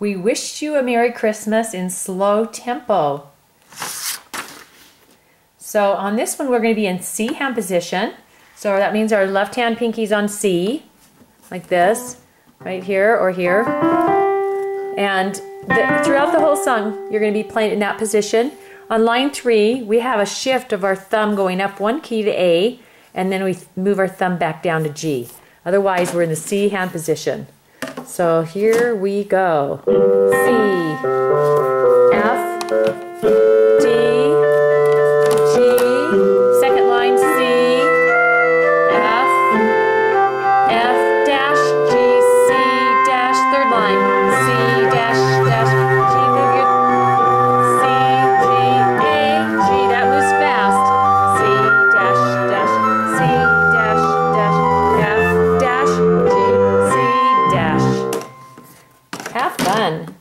We wish you a Merry Christmas in slow tempo. So on this one, we're going to be in C hand position. So that means our left hand pinky's on C, like this, right here or here. And the, throughout the whole song, you're going to be playing in that position. On line three, we have a shift of our thumb going up one key to A, and then we move our thumb back down to G. Otherwise, we're in the C hand position. So here we go. C, dash,